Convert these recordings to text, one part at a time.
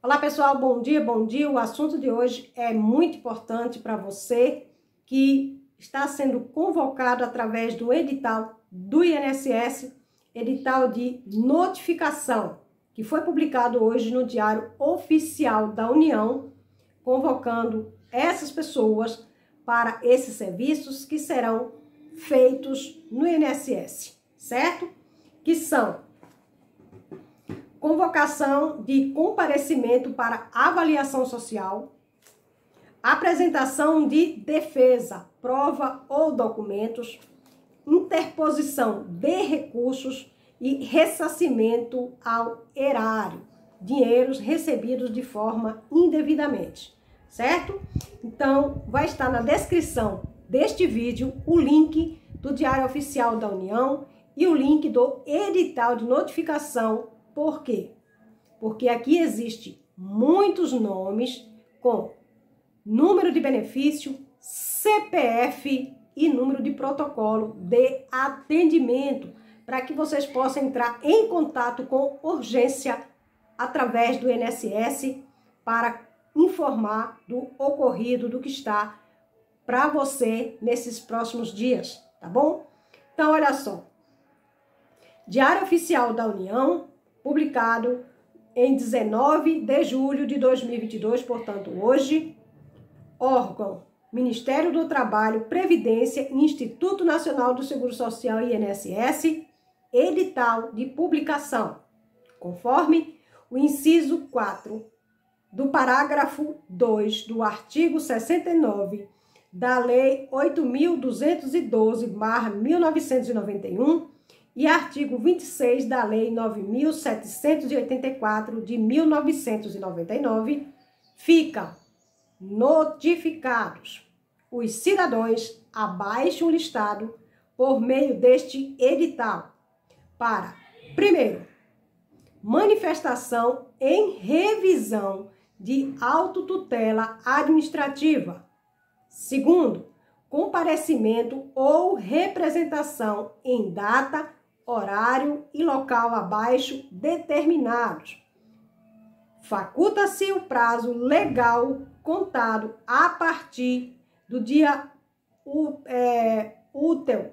Olá pessoal, bom dia, bom dia. O assunto de hoje é muito importante para você que está sendo convocado através do edital do INSS, edital de notificação, que foi publicado hoje no Diário Oficial da União, convocando essas pessoas para esses serviços que serão feitos no INSS, certo? Que são convocação de comparecimento para avaliação social, apresentação de defesa, prova ou documentos, interposição de recursos e ressarcimento ao erário, dinheiros recebidos de forma indevidamente, certo? Então, vai estar na descrição deste vídeo o link do Diário Oficial da União e o link do edital de notificação por quê? Porque aqui existe muitos nomes com número de benefício, CPF e número de protocolo de atendimento para que vocês possam entrar em contato com urgência através do INSS para informar do ocorrido, do que está para você nesses próximos dias, tá bom? Então, olha só. Diário Oficial da União, publicado em 19 de julho de 2022, portanto, hoje, órgão Ministério do Trabalho, Previdência Instituto Nacional do Seguro Social INSS, edital de publicação, conforme o inciso 4 do parágrafo 2 do artigo 69 da Lei 8.212-1991 e artigo 26 da Lei 9784 de 1999, ficam notificados os cidadãos abaixo listado por meio deste edital para, primeiro, manifestação em revisão de autotutela administrativa. Segundo, comparecimento ou representação em data horário e local abaixo determinados. Faculta-se o prazo legal contado a partir do dia é, útil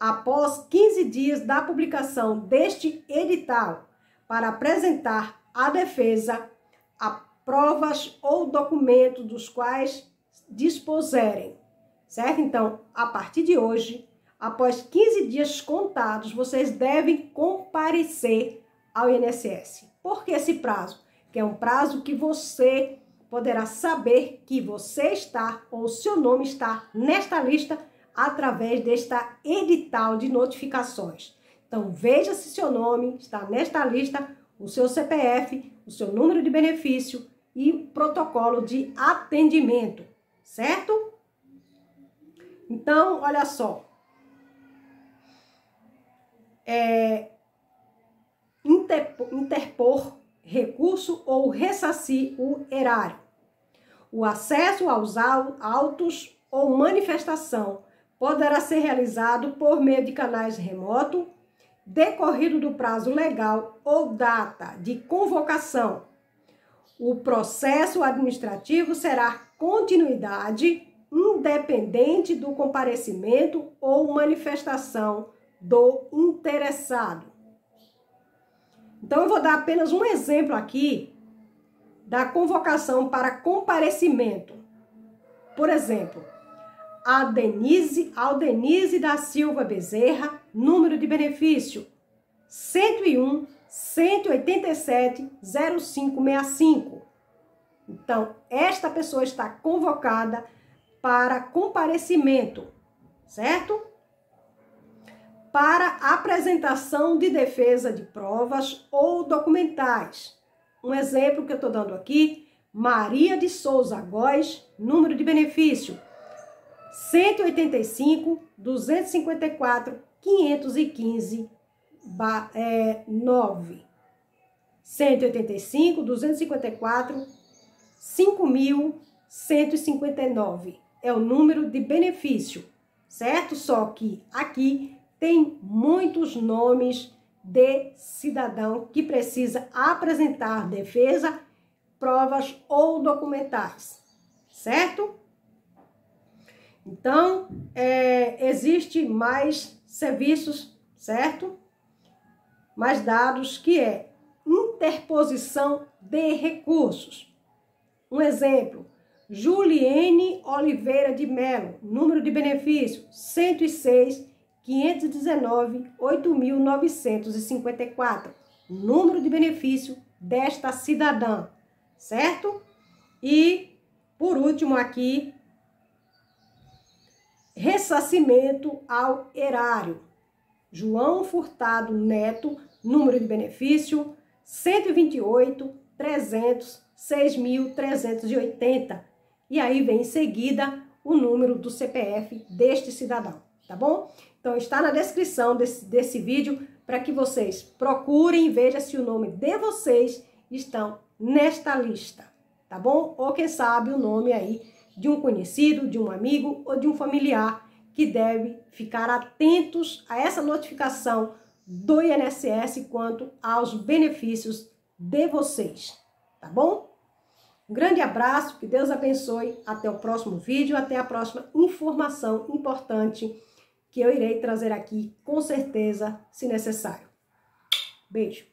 após 15 dias da publicação deste edital para apresentar à defesa a provas ou documentos dos quais dispuserem, certo? Então, a partir de hoje, após 15 dias contados, vocês devem comparecer ao INSS. Por que esse prazo? Que é um prazo que você poderá saber que você está ou seu nome está nesta lista através desta edital de notificações. Então, veja se seu nome está nesta lista, o seu CPF, o seu número de benefício e o protocolo de atendimento, certo? Então, olha só, é, interpor, interpor recurso ou ressarcir o erário. O acesso aos autos ou manifestação poderá ser realizado por meio de canais remoto, decorrido do prazo legal ou data de convocação. O processo administrativo será continuidade independente do comparecimento ou manifestação do interessado. Então, eu vou dar apenas um exemplo aqui da convocação para comparecimento. Por exemplo, a Denise, Aldenise da Silva Bezerra, número de benefício 101 187 0565. Então, esta pessoa está convocada para comparecimento, certo? Para apresentação de defesa de provas ou documentais. Um exemplo que eu estou dando aqui, Maria de Souza Góes, número de benefício 185 254 515 é, 9. 185 254 5159 é o número de benefício, certo? Só que aqui tem muitos nomes de cidadão que precisa apresentar defesa, provas ou documentais, certo? Então, é, existe mais serviços, certo? Mais dados que é interposição de recursos. Um exemplo, Juliene Oliveira de Melo, número de benefício 106 519 8.954, número de benefício desta cidadã, certo? E por último aqui, ressarcimento ao erário. João Furtado Neto, número de benefício 128 300 6.380. E aí vem em seguida o número do CPF deste cidadão, tá bom? Então está na descrição desse, desse vídeo para que vocês procurem e vejam se o nome de vocês estão nesta lista, tá bom? Ou quem sabe o nome aí de um conhecido, de um amigo ou de um familiar que deve ficar atentos a essa notificação do INSS quanto aos benefícios de vocês, tá bom? Um grande abraço, que Deus abençoe. Até o próximo vídeo, até a próxima informação importante que eu irei trazer aqui, com certeza, se necessário. Beijo.